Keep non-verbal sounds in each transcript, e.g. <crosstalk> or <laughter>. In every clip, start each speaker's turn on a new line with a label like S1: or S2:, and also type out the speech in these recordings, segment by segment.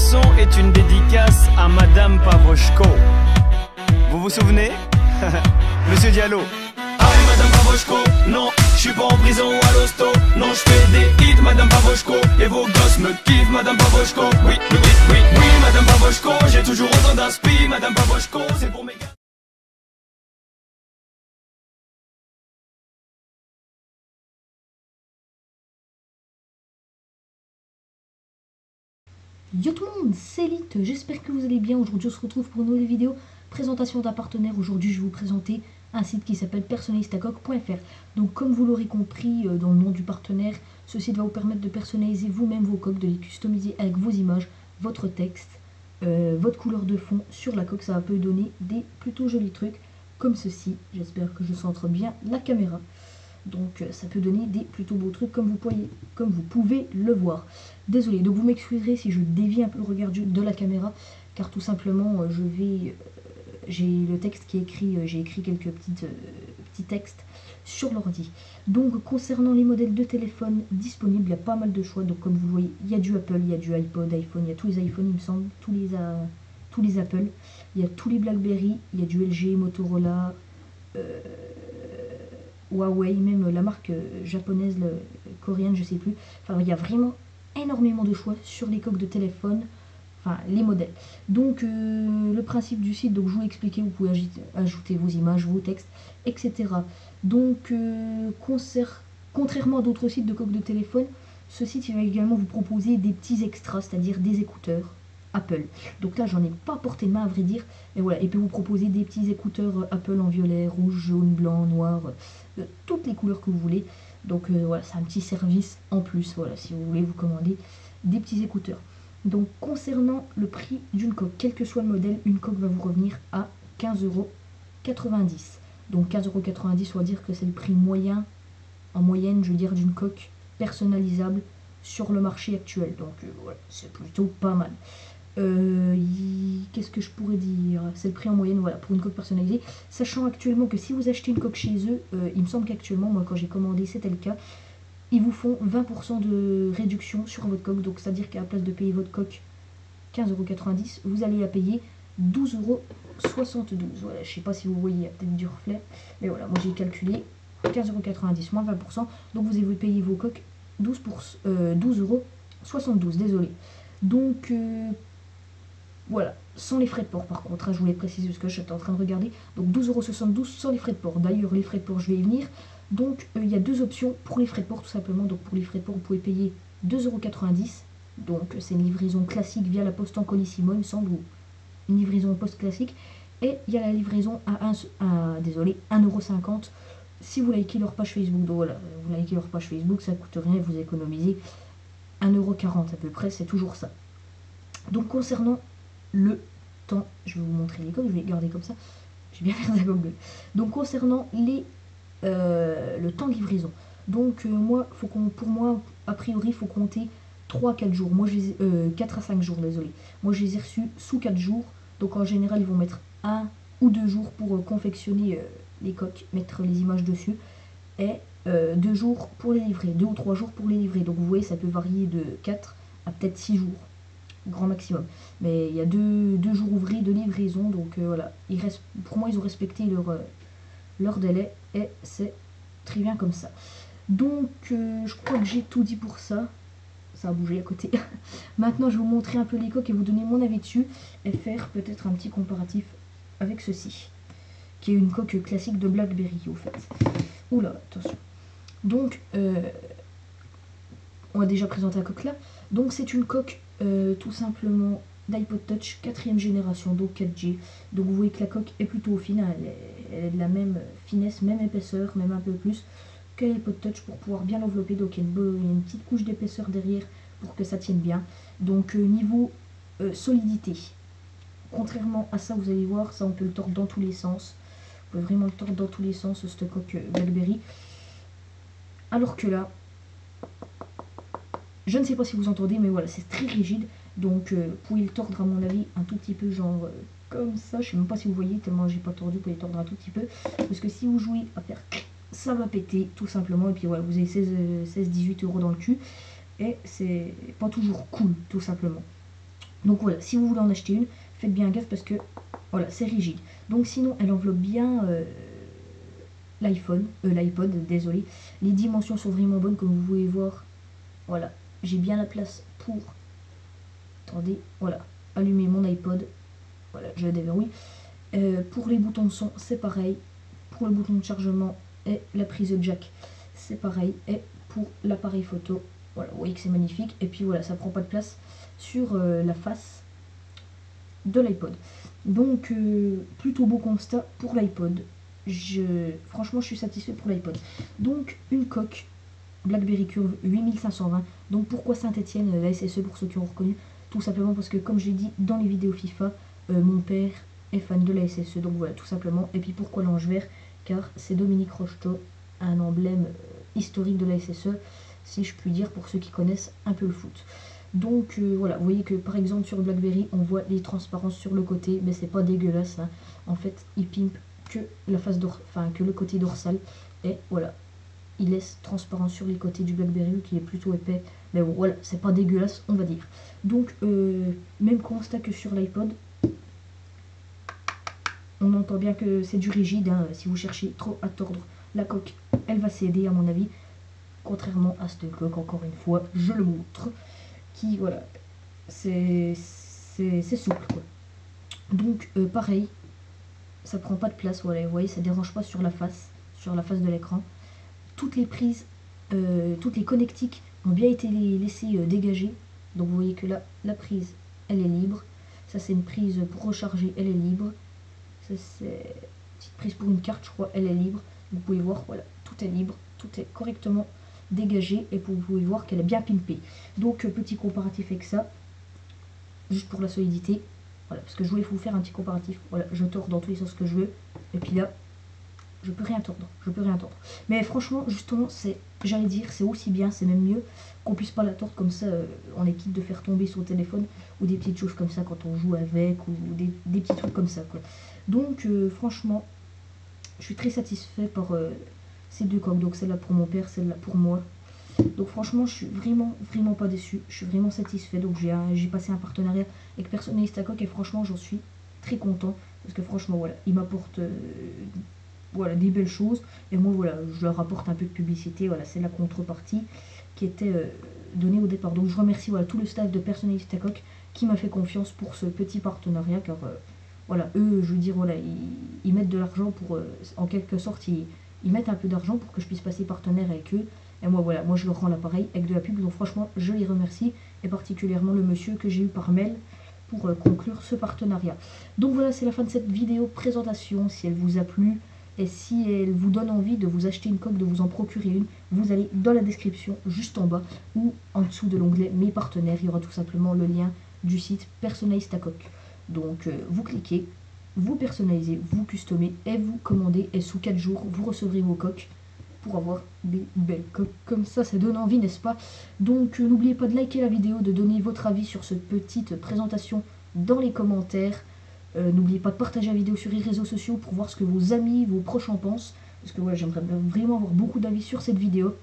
S1: chanson est une dédicace à Madame Pavoshko. Vous vous souvenez? <laughs> Monsieur Diallo. Aïe Madame Pavoshko, non, je suis pas en prison à l'hosto. Non, je fais des hits Madame Pavoshko. Et vos gosses me kiffent Madame Pavoshko. Oui, oui, oui, oui, Madame Pavoshko. J'ai toujours autant d'inspi Madame Pavoshko.
S2: Yo tout le monde, c'est Elite, j'espère que vous allez bien. Aujourd'hui on se retrouve pour une nouvelle vidéo, présentation d'un partenaire. Aujourd'hui je vais vous présenter un site qui s'appelle personnalistacoq.fr. Donc comme vous l'aurez compris euh, dans le nom du partenaire, ce site va vous permettre de personnaliser vous-même vos coques, de les customiser avec vos images, votre texte, euh, votre couleur de fond sur la coque. Ça va peut donner des plutôt jolis trucs comme ceci. J'espère que je centre bien la caméra. Donc euh, ça peut donner des plutôt beaux trucs comme vous, pouvez, comme vous pouvez le voir. Désolé, donc vous m'excuserez si je dévie un peu le regard de la caméra, car tout simplement euh, je vais... Euh, j'ai le texte qui est écrit, j'ai écrit quelques petites, petits textes sur l'ordi. Donc concernant les modèles de téléphone disponibles, il y a pas mal de choix. Donc comme vous voyez, il y a du Apple, il y a du iPod, iPhone, il y a tous les iPhones il me semble, tous les, tous les Apple. Il y a tous les BlackBerry, il y a du LG, Motorola, Huawei, même la marque euh, japonaise, coréenne, je sais plus. Enfin, il y a vraiment énormément de choix sur les coques de téléphone, enfin les modèles. Donc euh, le principe du site, donc je vous l'ai expliqué, vous pouvez ajouter vos images, vos textes, etc. Donc euh, contrairement à d'autres sites de coques de téléphone, ce site il va également vous proposer des petits extras, c'est-à-dire des écouteurs, Apple. Donc là, j'en ai pas porté de main à vrai dire. Et voilà, et puis vous proposer des petits écouteurs Apple en violet, rouge, jaune, blanc, noir, euh, toutes les couleurs que vous voulez. Donc euh, voilà, c'est un petit service en plus. Voilà, si vous voulez vous commander des petits écouteurs. Donc concernant le prix d'une coque, quel que soit le modèle, une coque va vous revenir à 15,90€. Donc 15,90€, soit dire que c'est le prix moyen, en moyenne, je veux dire, d'une coque personnalisable sur le marché actuel. Donc euh, voilà, c'est plutôt pas mal. Euh, qu'est-ce que je pourrais dire? C'est le prix en moyenne voilà, pour une coque personnalisée. Sachant actuellement que si vous achetez une coque chez eux, euh, il me semble qu'actuellement, moi quand j'ai commandé, c'était le cas, ils vous font 20% de réduction sur votre coque. Donc c'est-à-dire qu'à la place de payer votre coque 15,90€, vous allez la payer 12,72€. Voilà, je sais pas si vous voyez, il y a peut-être du reflet. Mais voilà, moi j'ai calculé 15,90€ moins 20%. Donc vous allez payer vos coques 12 pour, 12,72€, désolé. Donc voilà, sans les frais de port par contre, hein, je voulais préciser ce que j'étais en train de regarder. Donc 12,72€ sans les frais de port. D'ailleurs, les frais de port, je vais y venir. Donc euh, il y a deux options pour les frais de port tout simplement. Donc pour les frais de port, vous pouvez payer 2,90€. Donc c'est une livraison classique via la poste en colissimo, il me semble, ou une livraison poste classique. Et il y a la livraison à, 1, à désolé, 1,50€ si vous likez leur page Facebook. Donc voilà, vous likez leur page Facebook, ça coûte rien, vous économisez 1,40€ à peu près, c'est toujours ça. Donc concernant le temps. Je vais vous montrer les codes, je vais les garder comme ça. J'ai bien fait la Google. Donc concernant les, euh, le temps de livraison. Donc euh, moi, pour moi, a priori, il faut compter 3-4 jours. Moi, j'ai 4 à 5 jours, désolé. Moi, je les ai reçus sous 4 jours. Donc en général, ils vont mettre 1 ou 2 jours pour euh, confectionner les coques, mettre les images dessus. Et 2 jours pour les livrer, 2 ou 3 jours pour les livrer. Donc vous voyez, ça peut varier de 4 à peut-être 6 jours grand maximum. Mais il y a deux, jours ouvrés de livraison, donc euh, voilà. Il reste, pour moi, ils ont respecté leur, euh, leur délai et c'est très bien comme ça. Donc, euh, je crois que j'ai tout dit pour ça. Ça a bougé à côté. <laughs> Maintenant, je vais vous montrer un peu les coques et vous donner mon avis dessus et faire peut-être un petit comparatif avec ceci, qui est une coque classique de Blackberry, au fait. Oula, attention. Donc, on a déjà présenté la coque là. Donc, c'est une coque euh, tout simplement d'iPod Touch 4ème génération, donc 4G. Donc vous voyez que la coque est plutôt fine, elle est, de la même finesse, même épaisseur, même un peu plus que l'iPod Touch pour pouvoir bien l'envelopper. Donc il y, a une, petite couche d'épaisseur derrière pour que ça tienne bien. Donc euh, niveau euh, solidité, contrairement à ça, vous allez voir, ça on peut le tordre dans tous les sens. Vous pouvez vraiment le tordre dans tous les sens, cette coque Blackberry. Alors que là, je ne sais pas si vous entendez, mais voilà, c'est très rigide. Donc, euh, vous pouvez le tordre, à mon avis, un tout petit peu, genre euh, comme ça. Je ne sais même pas si vous voyez, tellement j'ai pas tordu, vous pouvez le tordre un tout petit peu. Parce que si vous jouez à faire ça va péter, tout simplement. Et puis voilà, vous avez 16-18 euros dans le cul. Et c'est pas toujours cool, tout simplement. Donc voilà, si vous voulez en acheter une, faites bien gaffe parce que voilà, c'est rigide. Donc sinon, elle enveloppe bien euh, l'iPhone, euh, l'iPod, désolé. Les dimensions sont vraiment bonnes comme vous pouvez voir. Voilà, j'ai bien la place pour... Attendez, voilà, allumer mon iPod. Voilà, je déverrouille. Euh, pour les boutons de son, c'est pareil. Pour le bouton de chargement et la prise jack, c'est pareil. Et pour l'appareil photo, voilà, vous voyez que c'est magnifique. Et puis voilà, ça prend pas de place sur euh, la face de l'iPod. Donc, euh, plutôt beau constat pour l'iPod. Je, franchement, je suis satisfait pour l'iPod. Donc, une coque BlackBerry Curve 8520. Donc, pourquoi Saint-Etienne, la SSE pour ceux qui ont reconnu? Tout simplement parce que, comme j'ai dit dans les vidéos FIFA, mon père est fan de la SSE, donc voilà, tout simplement. Et puis pourquoi l'ange vert? Car c'est Dominique Rocheteau, un emblème euh, historique de la SSE, si je puis dire, pour ceux qui connaissent un peu le foot. Donc euh, voilà, vous voyez que par exemple sur Blackberry, on voit les transparences sur le côté, mais c'est pas dégueulasse. Hein. En fait, il pimpe que la face enfin que le côté dorsal, et voilà, il laisse transparent sur les côtés du Blackberry qui est plutôt épais. Mais bon, voilà, c'est pas dégueulasse, on va dire. Donc, euh, même constat que sur l'iPod, on entend bien que c'est du rigide. Hein. Si vous cherchez trop à tordre la coque, elle va céder à mon avis. Contrairement à cette coque, encore une fois, je le montre. Qui, voilà, c'est souple. Donc, euh, pareil, ça prend pas de place. Voilà, vous voyez, ça dérange pas sur la face, sur la face de l'écran. Toutes les prises, euh, toutes les connectiques ont bien été laissées euh, dégagées. Donc, vous voyez que là, la prise, elle est libre. Ça, c'est une prise pour recharger, elle est libre c'est petite prise pour une carte, je crois, elle est libre. Vous pouvez voir, voilà, tout est libre, tout est correctement dégagé et vous pouvez voir qu'elle est bien pimpée. Donc, euh, petit comparatif avec ça, juste pour la solidité. Voilà, parce que je voulais vous faire un petit comparatif. Voilà, je tords dans tous les sens que je veux. Et puis là, je peux rien tordre. Je peux rien tordre. Mais franchement, justement, c'est, j'allais dire, c'est aussi bien, c'est même mieux qu'on puisse pas la tordre comme ça. Euh, on est quitte de faire tomber son téléphone ou des petites choses comme ça quand on joue avec ou des, petits trucs comme ça. Donc, euh, franchement, je suis très satisfait par euh, ces deux coques. Donc, celle-là pour mon père, celle-là pour moi. Donc, franchement, je suis vraiment, vraiment pas déçu. Je suis vraiment satisfait. Donc, j'ai passé un partenariat avec Personnalista Coque et franchement, j'en suis très content. Parce que franchement, voilà, il m'apporte voilà, des belles choses. Et moi, voilà, je leur apporte un peu de publicité. Voilà, c'est la contrepartie qui était euh, donnée au départ. Donc, je remercie tout le staff de Personnalista Coq qui m'a fait confiance pour ce petit partenariat. Car, euh, voilà, eux, je veux dire, voilà, ils, mettent de l'argent pour, euh, en quelque sorte, ils, ils mettent un peu d'argent pour que je puisse passer partenaire avec eux. Et moi, voilà, moi, je leur rends l'appareil avec de la pub. Donc, franchement, je les remercie. Et particulièrement le monsieur que j'ai eu par mail pour conclure ce partenariat. Donc voilà, c'est la fin de cette vidéo présentation. Si elle vous a plu, et si elle vous donne envie de vous acheter une coque, de vous en procurer une, vous allez dans la description juste en bas ou en dessous de l'onglet Mes partenaires. Il y aura tout simplement le lien du site Personnalise ta coque. Donc euh, vous cliquez, vous personnalisez, vous customez et vous commandez. Et sous 4 jours, vous recevrez vos coques pour avoir des belles coques comme ça. Ça donne envie, n'est-ce pas? Donc euh, n'oubliez pas de liker la vidéo, de donner votre avis sur cette petite présentation dans les commentaires. Euh, n'oubliez pas de partager la vidéo sur les réseaux sociaux pour voir ce que vos amis, vos proches en pensent. Parce que j'aimerais vraiment avoir beaucoup d'avis sur cette vidéo.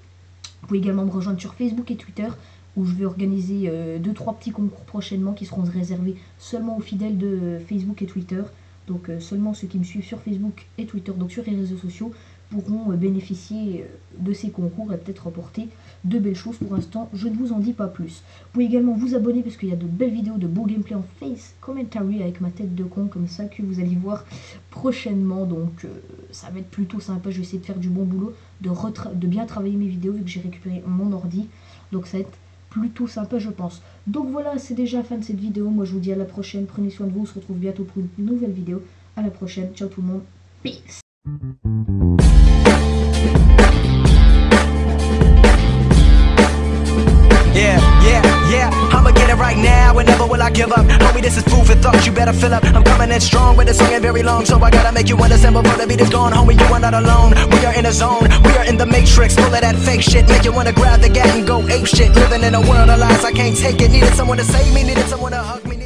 S2: Vous pouvez également me rejoindre sur Facebook et Twitter où je vais organiser 2-3 euh, petits concours prochainement qui seront réservés seulement aux fidèles de Facebook et Twitter. Donc euh, seulement ceux qui me suivent sur Facebook et Twitter, donc sur les réseaux sociaux, pourront euh, bénéficier euh, de ces concours et peut-être remporter de belles choses. Pour l'instant, je ne vous en dis pas plus. Vous pouvez également vous abonner parce qu'il y a de belles vidéos de beaux gameplay en face commentary avec ma tête de con comme ça que vous allez voir prochainement. Donc euh, ça va être plutôt sympa. Je vais essayer de faire du bon boulot, de, de bien travailler mes vidéos vu que j'ai récupéré mon ordi. Donc ça va être plutôt sympa je pense. Donc voilà, c'est déjà la fin de cette vidéo. Moi je vous dis à la prochaine. Prenez soin de vous. On se retrouve bientôt pour une nouvelle vidéo. À la prochaine. Ciao tout le monde. Peace.
S1: Yeah, yeah, yeah, I'ma get it right now, Whenever will I give up? Homie, this is food for thought, you better fill up. I'm coming in strong, but the song ain't very long So I gotta make you understand before the beat is gone. Homie, you are not alone, we are in the zone. We are in the matrix, full of that fake shit. Make you wanna grab the gat and go ape shit. Living in a world of lies, I can't take it. Needed someone to save me, needed someone to hug me